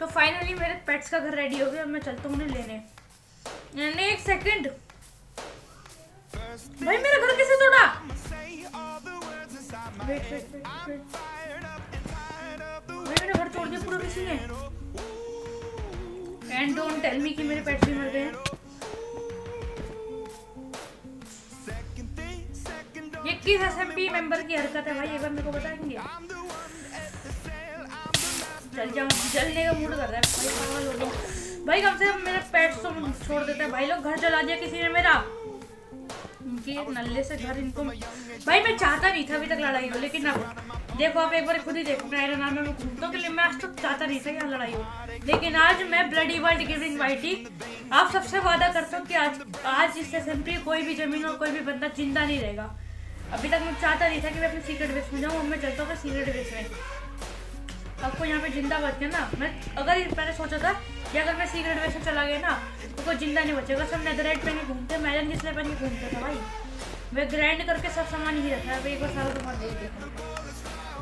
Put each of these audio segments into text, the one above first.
तो फाइनली मेरे पेट्स का घर रेडी हो गया, मैं चलता हूँ उन्हें लेने। एक सेकंड भाई, मेरा घर कैसे तोड़ा? वेट भाई, मेरा घर तोड़ दिया पूरा किसी ने। एंड डोंट टेल मी कि मेरे पेट्स भी मर गए। ये किस एसएमपी मेंबर की हरकत है भाई? एक बार मेरे को बताएँगे? जलने का मूड कर रहा है। भाई पागल हो भाई कम से कम मेरे पेट्स तो छोड़ देते हैं। भाई लोग घर जला दिया किसी ने मेरा? इनके नल्ले से घर इनको भाई मैं चाहता नहीं था अभी तक लड़ाई हो, लेकिन अब देखो, आप एक बार खुद ही देखो मैं आयरन आर्मी में घूमता हूँ मैं आज तक चाहता नहीं था कि लड़ाई हो। लेकिन आज मैं ब्लडी वर्ल्ड गिविंग वाइटी आप सबसे वादा करता हूँ कि आज आज इस एसएमपी कोई भी ज़मीन और कोई भी बंदा ज़िंदा नहीं रहेगा। अभी तक मैं चाहता नहीं था कि मैं अपने सीक्रेट बेस में जाऊँ, अब मैं चलता हूँ सीक्रेट बेस में। आपको यहाँ पे ज़िंदा बच गया ना, मैं अगर मैंने सोचा था कि अगर मैं सीक्रेट में चला गया ना तो कोई ज़िंदा नहीं बचेगा। सब नेदराइट पहन के घूमते मैजन किसने पहन के घूमते था भाई? मैं ग्राइंड करके सब सामान ही रखा है एक बार सारा सामान देख देखा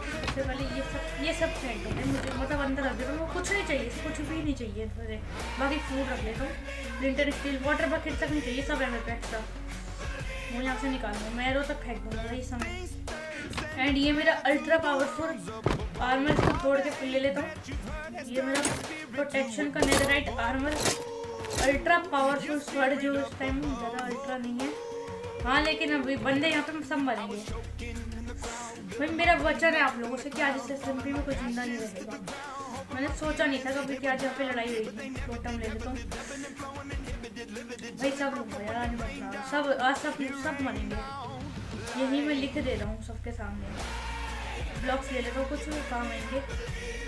सबसे पहले ये सब ये सब सेट मुझे मतलब अंदर रख देता हूँ कुछ नहीं चाहिए, कुछ भी नहीं चाहिए थोड़े बाकी फ़ूड रख लेता हूँ। प्रिंटर स्टील वाटर बकेट तक नहीं चाहिए, सब है मेरे पे एक्स्ट्रा वो यहाँ से निकालूँगा मैं रो तक फेंक दूँगा इस समय। एंड ये मेरा अल्ट्रा पावरफुल आर्मर इसको तोड़ के ले लेता हूँ। ये मेरा प्रोटेक्शन का netherite armour ultra powerful sword जो इस टाइम ज़्यादा अल्ट्रा नहीं है। हाँ लेकिन अभी बंदे यहाँ पे सब मरेंगे भाई, मेरा वचन है आप लोगों से कि आज इस एसएमपी में कोई ज़िंदा नहीं रहेगा। मैंने सोचा नहीं था कभी कि आज यहाँ पे लड़ाई होगी। टोटम ले लेता हूँ। भाई, सब लोग सब, आज सब सब मरेंगे। यही मैं लिख दे रहा हूँ सबके सामने। ब्लॉक्स ले लेता हूँ कुछ भी काम आएँगे।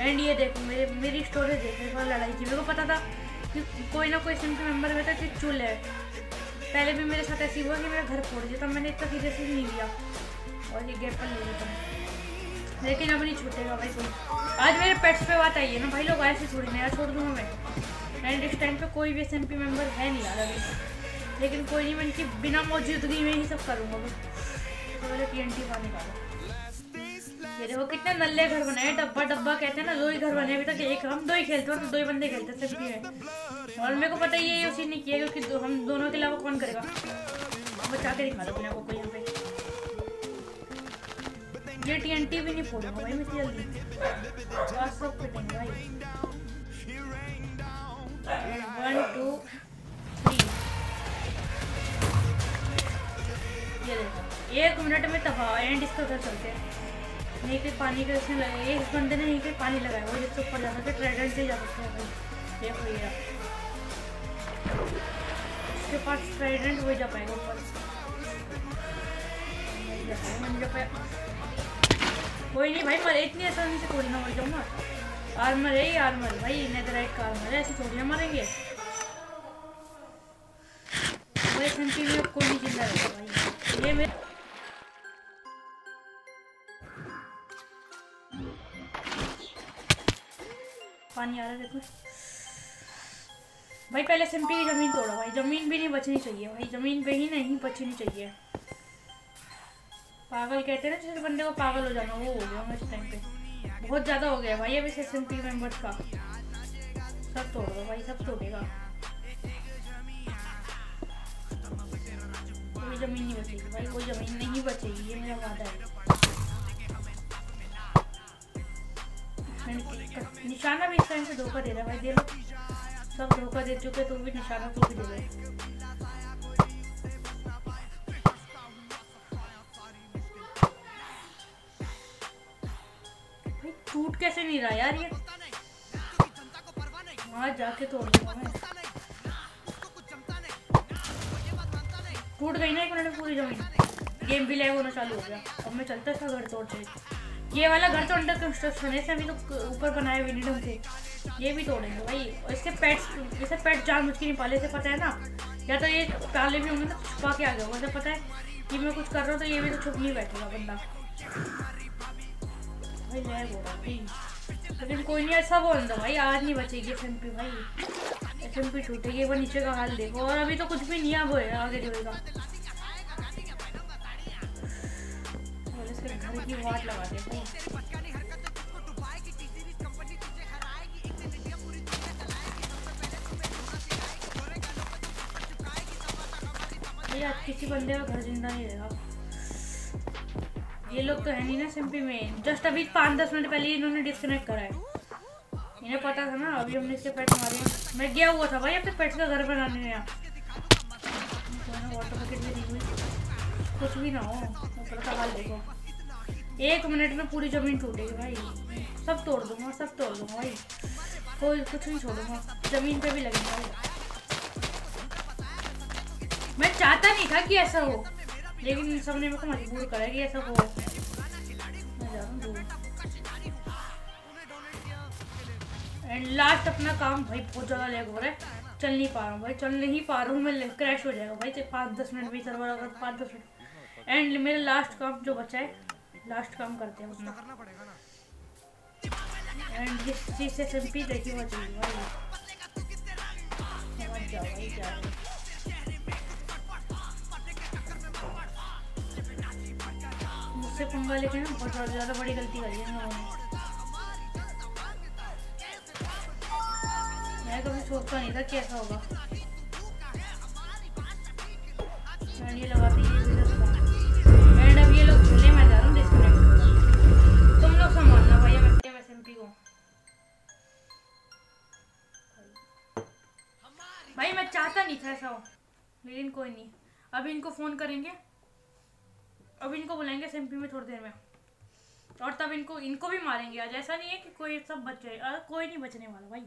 एंड ये देखो, मेरे, मेरी स्टोरेज देख मेरे लड़ाई थी मेरे को पता था कि कोई ना कोई सिम के मेंबर में था कि चुल है। पहले भी मेरे साथ ऐसी हुआ कि मेरा घर फोड़ दिया, तब मैंने इतना सीरियसली नहीं लिया। और ये गैप पर ले लेता हूँ लेकिन अब नहीं छूटेगा भाई कोई। आज मेरे पेट्स पे बात आई है ना, भाई लोग ऐसे थोड़ी नया छोड़ दूँगा मैं। एंड इस टाइम पे कोई भी एस मेंबर है नहीं यार अभी। लेकिन कोई नहीं, मैं इनकी बिना मौजूदगी में ही सब करूँगा। बस तो पहले टी एन टी पानी डालो ये देखो कितने नल्ले घर बनाए डब्बा डब्बा कहते हैं ना दो ही घर बने अभी तक एक हम दो ही खेलते हैं दो ही बंदे खेलते हैं में और मेरे को पता ही है उसी ने किया क्योंकि दो, हम दोनों के अलावा कौन करेगा? बचा के दिखा दो अपने को कोई यहाँ पे। ये टीएनटी भी नहीं फोड़ूँगा भाई मैं जल्दी। बस सब फिटेंगे भाई। वन टू थ्री ये देखो एक मिनट में तबाह एंड इसका उधर चलते हैं। यहीं पे पानी का इसने लगाया एक बंदे ने यहीं पे पानी लगाया वो जिससे ऊपर जा सकते ट्राइडेंट से जा सकते हैं भाई। देखो ये उसके पास ट्राइडेंट वही जा पाएगा ऊपर। नहीं कोई नहीं भाई, मरे इतनी आसानी से थोड़ी ना मर जाऊँगा आर्मर है ही आर्मर भाई नेदराइट का आर्मर है ऐसे थोड़ी ना मरेंगे। सेंटी में कोई नहीं ज़िंदा रहेगा भाई। ये मेरे पानी आ रहा है देखो। भाई, पहले सिंपी की ज़मीन तोड़ो भाई। ज़मीन भी नहीं बचनी चाहिए भाई। ज़मीन पे ही नहीं बचनी चाहिए। पागल कहते हैं ना, जिस बंदे को पागल हो जाना, वो हो गया इस टाइम पे। बहुत ज़्यादा हो गया भाई अभी सिंपी मेंबर्स का। सब तोड़ दो भाई, सब तोड़ेगा। कोई ज़मीन नहीं बचेगी भाई, कोई ज़मीन नहीं बचेगी, ये मेरा वादा है। निशाना भी इस टाइम से धोखा दे रहा है भाई, दे लो। सब धोखा दे चुके तो भी निशाना को भी दे रहे टूट कैसे नहीं रहा यार ये? वहाँ जाके तोड़ दूँगा मैं टूट गई ना एक मिनट में पूरी ज़मीन। गेम भी लैग होना चालू हो गया। अब मैं चलता था घर तोड़ते ये वाला घर तो अंडर कंस्ट्रक्शन है अभी तो ऊपर बनाए हुए ढंग से। ये भी तोड़ेंगे भाई। और इसके पेट्स जैसे पेट जान मुझ के नहीं पाले से पता है ना? या तो ये पाले भी होंगे ना छुपा के आ गया होगा पता है कि मैं कुछ कर रहा हूँ तो ये भी तो छुप नहीं बैठेगा बंदा। भाई हो रहा लेकिन कोई नहीं, ऐसा बोल दो भाई आज नहीं बचेगी एस भाई। एस टूटेगी वो नीचे का हाल देखो। और अभी तो कुछ भी नहीं अब आगे जोड़ेगा अरे किसी बंदे का घर ज़िंदा नहीं रहेगा। ये लोग तो है नहीं ना सिंपी में जस्ट अभी पाँच दस मिनट पहले इन्होंने डिस्कनेक्ट करा है। इन्हें पता था ना अभी हमने इसके पेट मारे मैं गया हुआ था भाई अपने पेट का घर बनाने में यहाँ वाटर बकेट भी दी हुई। कुछ भी ना हो ऊपर का हाल देखो। एक मिनट में पूरी ज़मीन टूटेगी भाई। सब तोड़ दूँगा, सब तोड़ दूँगा भाई। कोई कुछ नहीं छोड़ूँगा। ज़मीन पे भी लगेगा भाई। मैं चाहता नहीं था कि ऐसा हो, लेकिन सबने मेरे को मजबूर करा कि ऐसा हो। एंड लास्ट अपना काम भाई बहुत ज़्यादा लैग हो रहा है। चल नहीं पा रहा हूँ भाई, चल नहीं पा रहा हूँ मैं क्रैश हो जाएगा भाई। पाँच दस मिनट भी सर्वर अगर पाँच दस मिनट। एंड मेरा लास्ट काम जो बचा है लास्ट काम करते हैं अपना। एंड जिस चीज़ से सिंपी देखी वो चाहिए भाई। समझ जाओ मुझसे पंगा लेके ना बहुत ज़्यादा बड़ी गलती करी है मैं कभी सोचता नहीं था कि ऐसा होगा। ये लगाती नहीं था ऐसा लेकिन कोई नहीं। अभी इनको फ़ोन करेंगे। अब इनको बुलाएँगे सिम्पी में थोड़ी देर में। और तब इनको इनको भी मारेंगे आज। ऐसा नहीं है कि कोई सब बच जाए। कोई नहीं बचने वाला भाई।